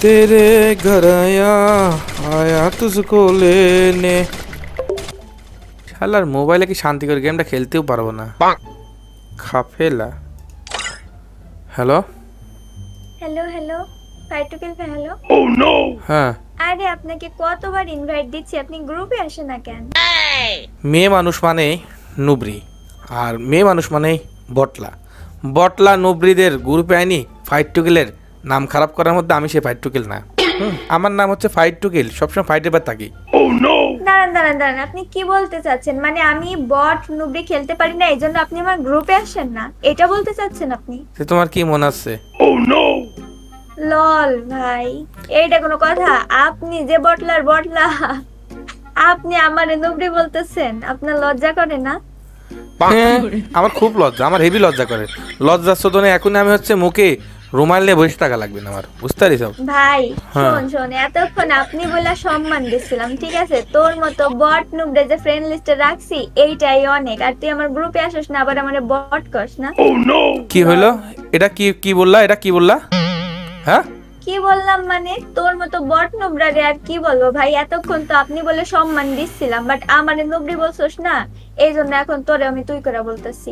तेरे घर आया आया तुझको लेने শালার মোবাইলে কি শান্তি করে গেমটা খেলতেও পারবো না খাফেলা হ্যালো হ্যালো হ্যালো ফাইটুকেল হ্যালো হ্যাঁ আরে আপনাকে কতবার ইনভাইট দিচ্ছি আপনি গ্রুপে আসেন না কেন মেয়ে মানুষ মানে নুবরি আর মেয়ে মানুষ মানে বটলা বটলা নুবরিদের গ্রুপে আইনি ফাইট টুকেলের নাম খারাপ করার মধ্যে আমি সে ফাইট টুকেল না। আমার নাম হচ্ছে ফাইট টুকেল সবসময় ফাইটের বার থাকি। দাঁড়ান দাঁড়ান দাঁড়ান আপনি কি বলতে চাচ্ছেন? মানে আমি বট নুবরি খেলতে পারি না এই জন্য আপনি আমার গ্রুপে আসেন না। এটা বলতে চাচ্ছেন আপনি? সে তোমার কি মনে আছে? লল ভাই এইটা কোনো কথা। আপনি যে বটলার বটলা আপনি আমার নুবরি বলতেছেন আপনার লজ্জা করে না? হ্যাঁ, আমার খুব লজ্জা আমার হেভি লজ্জা করে। লজ্জার শোধনে এখন আমি হচ্ছে মুখে রুমাল নিয়ে বসে টাকা লাগবে না আমার বুঝতে পারিস ভাই হ্যাঁ। শোন শোন এতক্ষণ আপনি বলে সম্মান দিছিলাম ঠিক আছে? তোর মতো বট নুবরে যে ফ্রেন্ড লিস্টে রাখছি এইটাই অনেক। আর তুই আমার গ্রুপে আসিস না আবার আমার বট করস না? কি হইল? এটা কি কি বললা? এটা কি বললা? হ্যাঁ? কি বললাম মানে? তোর মতো বট নুবরারে আর কি বলব ভাই? এতক্ষণ তো আপনি বলে সম্মান দিচ্ছিলাম বাট আমারে নুবরি বলছস না এই জন্য এখন তোরে আমি তুই করে বলতেছি।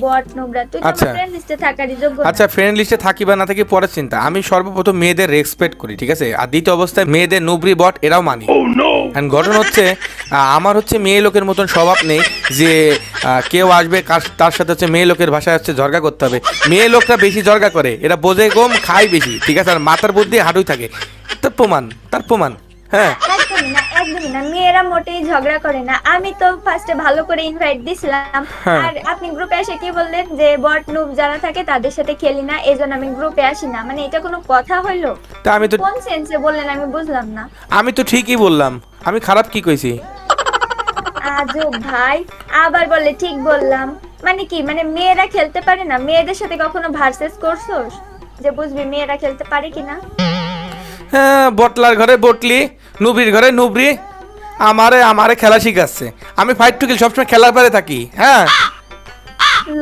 বট নুবরা তুই তো আচ্ছা। ফ্রেন্ড লিস্টে থাকারই যোগ্য আচ্ছা ফ্রেন্ড লিস্টে থাকি বা না থাকি পরের চিন্তা। আমি সর্বপ্রথম মেয়েদের রেসপেক্ট করি ঠিক আছে? আর দ্বিতীয় অবস্থায় মেয়েদের নুবরি বট এরাও মানি। And ঘটনা হচ্ছে আহ, আমার হচ্ছে মেয়ে লোকের মতন স্বভাব নেই যে কেউ আসবে কার- তার সাথে হচ্ছে মেয়ে লোকের ভাষায় হচ্ছে জর্গা করতে হবে। মেয়ে লোকরা বেশি জর্গা করে এরা বোঝে কম খায় বেশি ঠিক আছে? আর মাথার বুদ্ধি হাঁটুই থাকে। তার প্রমাণ তার প্রমাণ হ্যাঁ? একদমই না মেয়েরা মোটেই ঝগড়া করে না। আমি তো ফার্স্টে ভালো করে ইনভাইট দিছিলাম। হ্যাঁ। আর আপনি গ্রুপে এসে কি বললেন? যে বট নুব যারা থাকে তাদের সাথে খেলি না এই জন্য আমি গ্রুপে আসি না। মানে এটা কোনো কথা হইল? তা আমি তো কোন সেন্সে বললেন আমি বুঝলাম না। আমি তো ঠিকই বললাম। আমি খারাপ কি কইছি? আজও ভাই আবার বলে ঠিক বললাম। মানে কি? মানে মেয়েরা খেলতে পারে না? মেয়েদের সাথে কখনো ভার্সেস করছোস? যে বুঝবি মেয়েরা খেলতে পারে কিনা? বটলার ঘরে বটলি নুবরির ঘরে নুবরি আমারে আমারে খেলা শিখাচ্ছে। আমি ফাইট টুকিল সবসময় খেলার পারে থাকি হ্যাঁ।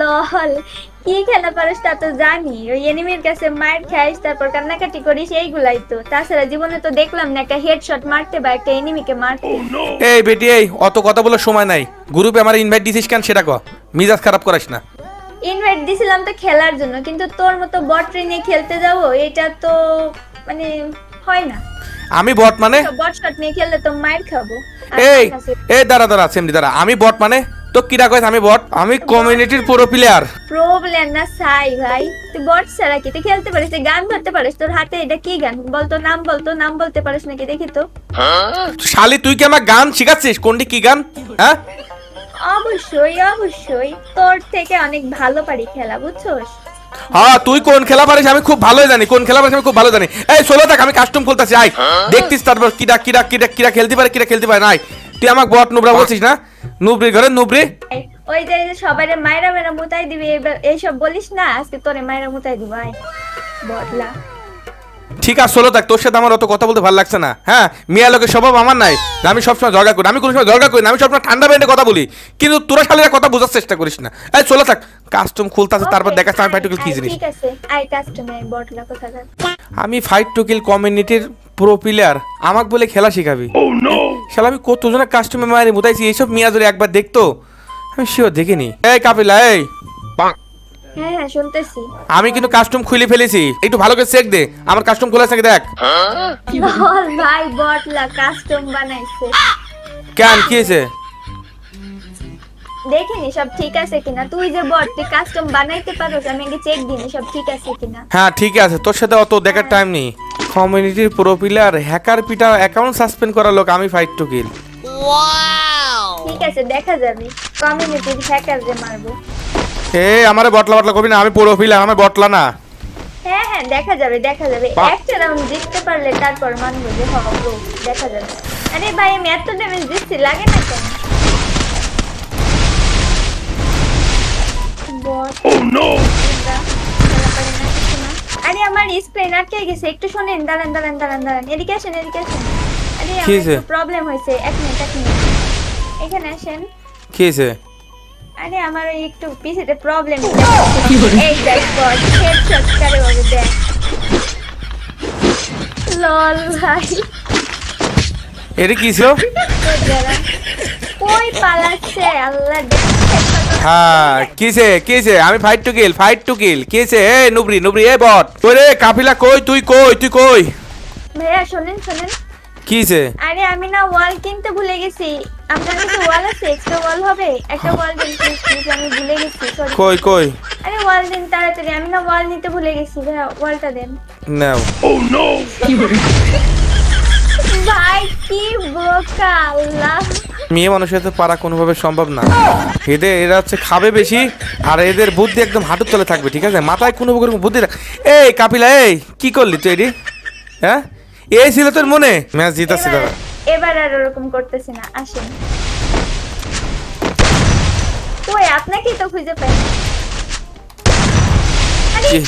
লল কি খেলা পারিস তা তো জানি। ওই এনিমির কাছে মার খাইস তারপর কান্নাকাটি করিস এইগুলাই তো। তাছাড়া জীবনে তো দেখলাম না একটা হেডশট মারতে বা একটা এনিমিকে মারতে। এই বেটি এই অত কথা বলার সময় নাই। গ্রুপে আমার ইনভাইট দিছিস কেন সেটা ক। মিজাজ খারাপ করাস না। ইনভাইট দিছিলাম তো খেলার জন্য কিন্তু তোর মতো বট নিয়ে খেলতে যাব এটা তো মানে হয় না। আমি বট মানে? বট শট নিয়ে খেললে তো মার খাব। এই এই দাঁড়া দাঁড়া সেমনি দাঁড়া। আমি বট মানে? তো কিরা কয়েস আমি বট? আমি কমিউনিটির পুরো প্লেয়ার প্রবলেম না সাই ভাই। তুই বট ছাড়া কি? তুই খেলতে পারিস তুই গান ধরতে পারিস। তোর হাতে এটা কি গান? বলতো নাম বলতো নাম বলতে পারিস নাকি? দেখি তো। শালি তুই কি আমার গান শিখাচ্ছিস? কোনটি কি গান? হ্যাঁ? অবশ্যই অবশ্যই। তোর থেকে অনেক ভালো পারি খেলা বুঝছোস? হ্যাঁ তুই কোন খেলা পারিস? আমি খুব ভালোই জানি। কোন খেলা পারিস আমি খুব ভালো জানি। এই ষোলো থাক আমি কাস্টম খুলতেছি আয়। দেখতিস তারপর কিরা কিরা কিরা কিরা খেলতে পারে কিরা খেলতে পারে নাই তুই আমাকে বট নুবরা বলছিস না? নুবরি ঘরে নুবরি। ওই যে সবাই মায়েরা মেয়েরা মুতাই দিবি এবার এইসব বলিস না আজকে তোরে মায়েরা মুতাই দিব আয়। বদলা। ঠিক আছে ষোলো থাক তোর সাথে আমার অত কথা বলতে ভালো লাগছে না। হ্যাঁ মিয়া লোকের স্বভাব আমার নাই। আমি সবসময় ঝগড়া করি আমি কোনো সময় ঝগড়া করি না আমি সবসময় ঠান্ডা ব্যান্ডে কথা বলি। কিন্তু তোরা শালিরা কথা বোঝার চেষ্টা করিস না। এই ষোলো থাক কাস্টম খুলতেছে তারপর দেখাচ্ছে আমি ফাইট টুকিল কি জিনিস? ঠিক আছে। আই কাস্টমে বটলা কোথা আমি ফাইট টুকিল কমিউনিটির প্রো প্লেয়ার আমাকে বলে খেলা শিখাবি। শালা আমি কতজনের কাস্টমে মারি মুতাইছি এইসব মিয়া ধরে একবার দেখতো আমি শিওর দেখিনি এই কাপিলা এই। হ্যাঁ হ্যাঁ শুনতেছি। আমি কিন্তু কাস্টম খুলে ফেলেছি। একটু ভালো করে চেক দে। আমার কাস্টম খোলা আছে দেখ। লল ভাই বটলা কাস্টম বানাইছে। কেন কি হয়েছে? দেখিনি সব ঠিক আছে কিনা? তুই যে বট তুই কাস্টম বানাইতে পারোস আমি আগে চেক দিই সব ঠিক আছে কিনা? হ্যাঁ ঠিক আছে। তোর সাথে অত দেখার টাইম নেই। কমিউনিটির প্রো প্লেয়ার হ্যাকার পিটা অ্যাকাউন্ট সাসপেন্ড করা লোক আমি ফাইট টু কিল ঠিক আছে দেখা যাবে। কমিউনিটির হ্যাকার যে মারবো। এ আমারে বটলা বটলা করবি না আমি প্রো প্লেয়ার আমার বটলা না। হ্যাঁ হ্যাঁ দেখা যাবে দেখা যাবে। একটা রাউন্ড জিততে পারলে তারপর মানবো যে হব দেখা যাবে। আরে ভাই আমি এত ড্যামেজ দিচ্ছি লাগে না কেন? না, না। আরে আমার আটকে গেছে একটু শোনেন দাঁড়ান দাঁড়ান দাঁড়ান দাঁড়ান। এদিকে আসেন এদিকে আসেন। আরে কি আমার হয়েছে? প্রবলেম হয়েছে। এক মিনিট এক মিনিট এখানে আসেন। কি হয়েছে? আরে আমার ওই একটু পিসিতে প্রবলেম এই দেখ হেডশট করে ওকে দেখ। লল ভাই। এটা কি ছিল? কই পালাচ্ছে আল্লাহ হ্যাঁ কিসে কিসে আমি fight to kill fight to kill কিসে এ নুবরি নুবরি এ বট। কই রে কাফিলা কই? তুই কই তুই কই? ভাইয়া শোনেন শোনেন। কিসে আরে আমি না ওয়াল কিনতে ভুলে গেছি। আপনার কাছে ওয়াল আছে একটা ওয়াল হবে একটা ওয়াল দিন প্লিজ আমি ভুলে গেছি সরি কই কই? আরে ওয়াল দিন তাড়াতাড়ি আমি না ওয়াল নিতে ভুলে গেছি ভাইয়া ওয়ালটা দেন। নাও। ভাই কি বোকা আল্লাহ। মেয়ে মানুষের তো পারা কোনোভাবে সম্ভব না। এদের এরা হচ্ছে খাবে বেশি আর এদের বুদ্ধি একদম হাঁটুর তলে থাকবে ঠিক আছে? মাথায় কোনো বুদ্ধি এই কাপিলা এই কি করলি তুই এটি হ্যাঁ? এই ছিল তোর মনে? ম্যাচ জিতাচ্ছি দাদা এবার- এবার আর ওরকম করতেছি না আসেন। কই আপনাকেই তো খুঁজে পাই। আরে! কি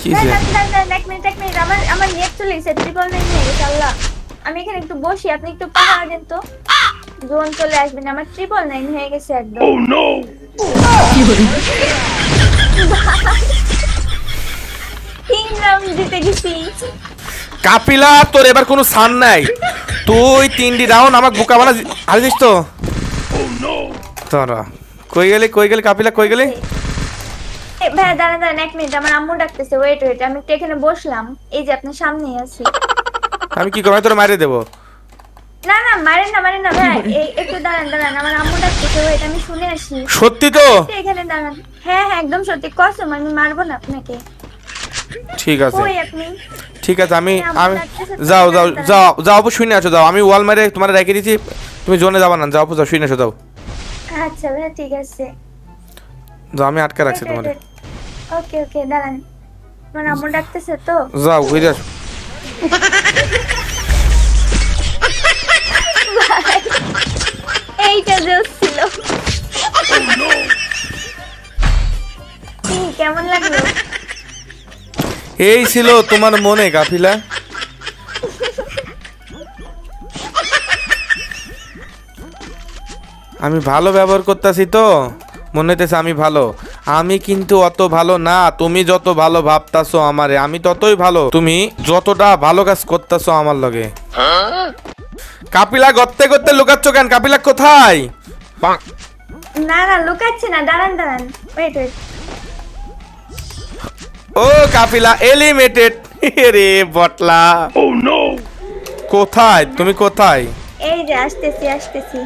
কি না, যে? না, না, না, না, এক মিনিট এক মিনিট আমার আমার নেট চলে গেছে ট্রিপল নাইন হয়ে গেছে আল্লাহ। আমি এখানে একটু বসি আপনি একটু পাহাড় দেন তো। জোন চলে আসবেন আমার ট্রিপল নাইন হয়ে গেছে একদম। তিন রাউন্ড জিতে গেছি। কাপিলা তোর এবার কোনো সান নাই। তুই তিনটি রাউন্ড আমাকে বোকা বানা হারিস তো। তোরা কই গেলি কই গেলি কাপিলা কই গেলি? এ, ভাইয়া দাঁড়ান দাঁড়ান এক মিনিট আমার আম্মু ডাকতেছে। ওয়েট ওয়েট আমি একটু এখানে বসলাম। এই যে আপনার সামনেই আছি। আমি কি করব? তোর মারিয়ে দেবো। না না মারেন না মারেন না ভাই। এই একটু দাঁড়ান দাঁড়ান আমার আম্মু ডাকতেছে। ওয়েট আমি শুনে আসি। সত্যি তো? এখানে দাঁড়ান। হ্যাঁ হ্যাঁ একদম সত্যি। কসম আমি মারবো না আপনাকে। ঠিক আছে। ঠিক আছে আমি আমি যাও যাও যাও যাও অপু শুনে আসো যাও। আমি ওয়াল মারে তোমার রেখে দিয়েছি তুমি জোনে যাবা না। যাও অপু যাও শুনে আসো যাও। আচ্ছা ভাইয়া ঠিক আছে। যাও আমি আটকে রাখছি তোমার। ওকে ওকে দাঁড়ান। আমার আম্মু ডাকতেছে তো। যাও ঘুরে আসো। এইটা জোস ছিল। কেমন লাগল? এই ছিল তোমার মনে কাফিলা আমি ভালো ব্যবহার করতেছি তো, মনে হইতেছে আমি ভালো। আমি কিন্তু অত ভালো না, তুমি যত ভালো ভাবতাছো আমারে, আমি ততই ভালো। তুমি যতটা ভালো কাজ করতেছো আমার লগে। কাপিলা গত্তে গত্তে লুকাচ্ছ কেন? কাপিলা কোথায়? না না লুকাচ্ছে না, দাঁড়ান দাঁড়ান। ওয়েট ওয়েট ও কাপিলা এলিমেটেড রে বটলা। ও নো কোথায়? তুমি কোথায়? এই যে আসতেছি আসতেছি।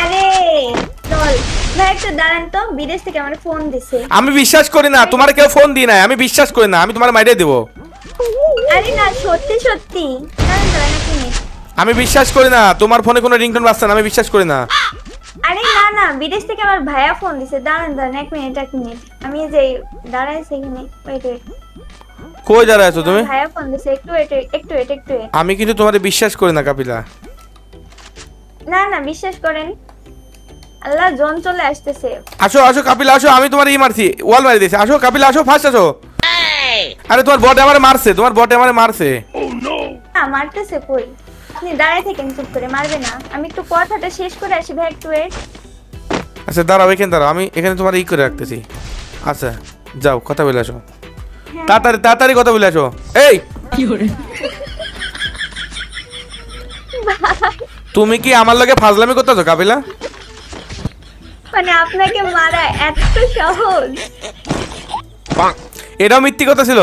আরে চল। ভাই একটু দাঁড়ান তো বিদেশ থেকে আমার ফোন দিছে। আমি বিশ্বাস করি না তোমার কেউ ফোন দি নাই আমি বিশ্বাস করি না আমি তোমার মাইরে দেবো। আরে না সত্যি সত্যি। আমি বিশ্বাস করি না তোমার ফোনে কোনো রিংটোন বাজছে না আমি বিশ্বাস করি না। না বিদেশ থেকে আমার ভাইয়া ফোন দিছে। দাঁড়ান দাঁড়ান এক মিনিট এক মিনিট আমি যে দাঁড়াইছি এখানে ওয়েট ওয়েট কই আছো তুমি? ভাইয়া ফোন দিছে একটু ওয়েট একটু ওয়েট একটু wait। আমি কিন্তু তোমার বিশ্বাস করি না কাপিলা। না না বিশ্বাস করেন। আল্লাহ জন চলে আসতেছে। আসো আসো কাপিলা আসো আমি তোমার ই মারছি ওয়াল মারি দিয়েছি। আসো কাপিলা আসো ফার্স্ট আসো। আরে তোমার বটে আমার মারছে তোমার বটে আমার মারছে। না মারতেছে কই? আপনি দাঁড়ায় থাকেন চুপ করে মারবে না। আমি একটু কথাটা শেষ করে আসি ভাই একটু ওয়েট আচ্ছা দাঁড়াও এখানে দাঁড়াও আমি এখানে তোমার ই করে রাখতেছি। আচ্ছা যাও কথা বলে আসো। তাড়াতাড়ি তাড়াতাড়ি কথা বলে আসো। এই! তুমি কি আমার লগে ফাজলামি করতেছো কাপিলা মানে আপনাকে মারা এত সহজ। এটাও মিথ্যি কথা ছিল?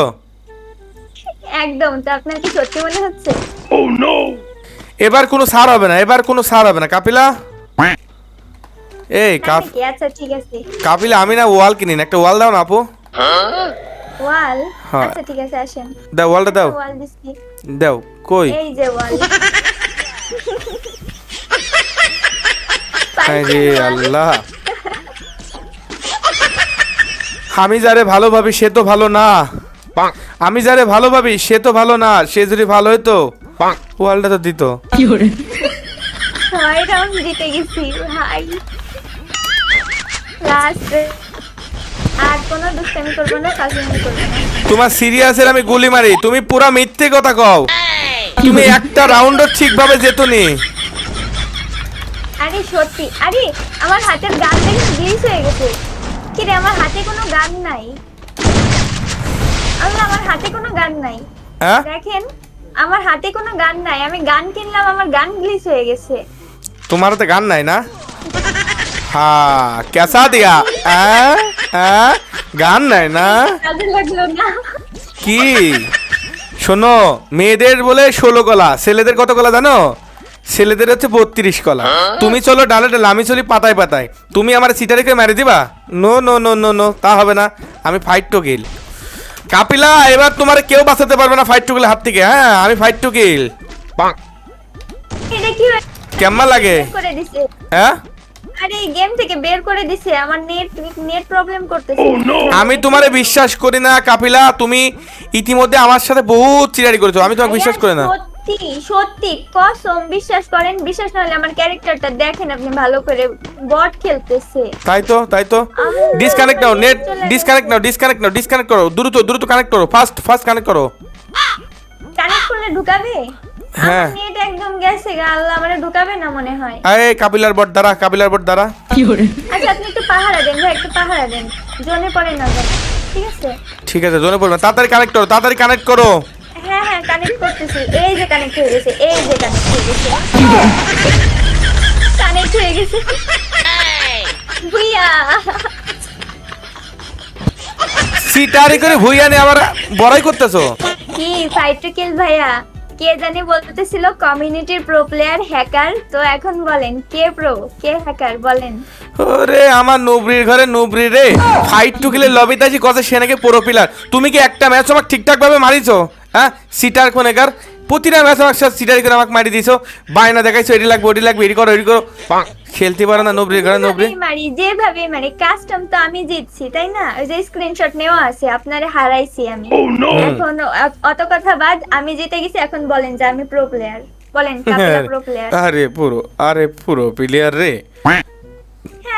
একদম তো আপনার কি সত্যি মনে হচ্ছে? ও নো এবার কোনো সার হবে না এবার কোনো সার হবে না কাপিলা? এই তাই কাপ? আচ্ছা ঠিক আছে। কাপিলা আমি না ওয়াল কিনি না একটা ওয়াল দাও না আপু? ওয়াল? হ্যাঁ। আচ্ছা ঠিক আছে আসেন। দাও ওয়ালটা দাও। ওয়াল দাও কই? এই যে ওয়াল। আরে আল্লাহ। আমি যারে ভালো ভাবি সে তো ভালো না। আমি যারে ভালো ভাবি সে তো ভালো না। সে যদি ভালো হইতো ওয়ালটা তো দিত। জিতে গেছি ভাই। তোমার সিরিয়াসের আমি গুলি মারি তুমি পুরা মিথ্যে কথা কও। তুমি একটা রাউন্ডও ঠিকভাবে যেত নি আরে সত্যি। আরে আমার হাতের গান দেখে গ্লিচ হয়ে গেছে। কিরে আমার হাতে কোনো গান নাই? আমি আমার হাতে কোনো গান নাই। হ্যাঁ? দেখেন আমার হাতে কোনো গান নাই। আমি গান কিনলাম আমার গান গ্লিচ হয়ে গেছে। তোমার তো গান নাই না? হ্যাঁ কেসা দিয়া গান নাই না কি শোনো মেয়েদের বলে ষোলো কলা ছেলেদের কত কলা জানো ছেলেদের হচ্ছে বত্রিশ কলা তুমি চলো ডালে ডালে আমি চলি পাতায় পাতায় তুমি আমার সিটারিকে মেরে দিবা no no no no no তা হবে না আমি ফাইট টু কিল কাপিলা এবার তোমার কেউ বাঁচাতে পারবে না ফাইট টু কিল হাত থেকে। হ্যাঁ আমি ফাইট টু কিল কেমন লাগে? বের করে দিছে। হ্যাঁ? আরে এই গেম থেকে বের করে দিছে আমার নেট নেট প্রবলেম করতেছে। আমি তোমারে বিশ্বাস করি না কাপিলা তুমি ইতিমধ্যে আমার সাথে বহুত চিরারি করেছ আমি তোমাকে বিশ্বাস করি না। সত্যি সত্যি কসম বিশ্বাস করেন বিশ্বাস না হলে আমার ক্যারেক্টারটা দেখেন আপনি ভালো করে বট খেলতেছে। তাই তো তাই তো। Disconnect now net disconnect now disconnect now disconnect করো দ্রুত দ্রুত কানেক্ট করো ফাস্ট ফাস্ট কানেক্ট করো। কানেক্ট করলে ঢুকাবে? হ্যাঁ। নেট একদম গেছে গা, আল্লাহ মানে ঢুকাবে না মনে হয়। আরে কাবিলার বট দ্বারা কাবিলার বট দ্বারা আচ্ছা আপনি একটু পাহারা দেন ভাই একটু পাহারা দেন। জোনে পড়ে না ঠিক আছে? ঠিক আছে জোনে পড়বে তাড়াতাড়ি কানেক্ট করো তাড়াতাড়ি কানেক্ট করো। হ্যাঁ হ্যাঁ কানেক্ট করতেছি। এই যে কানেক্ট হয়ে গেছে এই যে কানেক্ট হয়ে গেছে। কানেক্ট হয়ে গেছে। ভুইয়া। সিটারি করে ভুইয়া নিয়ে আবার বড়াই করতেছো? কি ফাইট টু কিল ভাইয়া? কে জানি বলতেছিল কমিউনিটির প্রো প্লেয়ার হ্যাকার, তো এখন বলেন, কে প্রো? কে হ্যাকার? বলেন। ওরে আমার নুবরির ঘরে নুবরি রে। ফাইট টু কিলে লবিতাজি কথা সে নাকি পুরো পিলার তুমি কি একটা ম্যাচ আমার ঠিকঠাক ভাবে মারিছো? হ্যাঁ? সিটার কোনেকার প্রতিটা ম্যাচ আমাকে সিটারি করে আমাকে মারি দিছো বায়না দেখাইছো এটি লাগবে ওটি লাগবে এটি করো এটি করো। খেলতে পারো না নুবরির ঘরে নুবরি। যেভাবেই মারি যেভাবে মারি কাস্টম তো আমি জিতছি তাই না? ওই যে স্ক্রিনশট নেওয়া আছে আপনারে হারাইছি আমি। এখন অত কথা বাদ আমি জিতে গেছি এখন বলেন যে আমি প্রো প্লেয়ার বলেন কাপলা প্রো প্লেয়ার আরে পুরো আরে পুরো প্লেয়ার রে।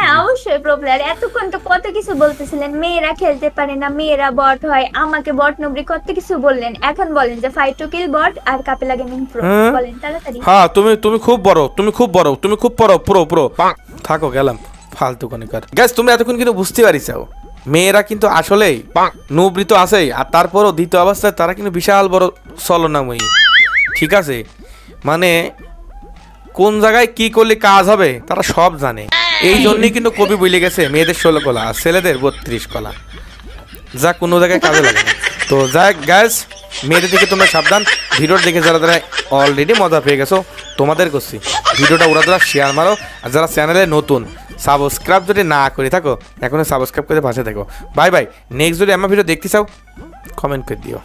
হ্যাঁ অবশ্যই প্রো প্লেয়ার এতক্ষণ তো কত কিছু বলতেছিলেন মেয়েরা খেলতে পারে না মেয়েরা বট হয় আমাকে বট নবরি কত কিছু বললেন। এখন বলেন যে ফাইট টু কিল বট আর কাপিলা গেমিং প্রো হ্যাঁ। বলেন তাড়াতাড়ি। হ্যাঁ তুমি তুমি খুব বড় তুমি খুব বড় তুমি খুব বড় পুরো পুরো। থাকো গেলাম। ফালতু কোনিকার গ্যাস তুমি এতক্ষণ কিন্তু বুঝতে পারিসাও মেয়েরা কিন্তু আসলেই আছেই আর তারপরও দ্বিতীয় অবস্থায় তারা কিন্তু বিশাল বড় চলনাময়ী ঠিক আছে? মানে কোন জায়গায় কি করলে কাজ হবে তারা সব জানে। এই জন্যই কিন্তু কবি বলে গেছে, মেয়েদের ষোলো কলা আর ছেলেদের বত্রিশ কলা। যা কোনো জায়গায় কাজে লাগে না। তো যাক গ্যাস মেয়েদের দিকে তোমরা সাবধান। ভিডিওর দেখে যারা যারা অলরেডি মজা পেয়ে গেছো, তোমাদের করছি। ভিডিওটা ওরা যারা শেয়ার মারো, আর যারা চ্যানেলে নতুন সাবস্ক্রাইব যদি না করে থাকো, এখনই সাবস্ক্রাইব করে পাশে থাকো। বাই বাই নেক্সট যদি আমার ভিডিও দেখতে চাও কমেন্ট করে দিও।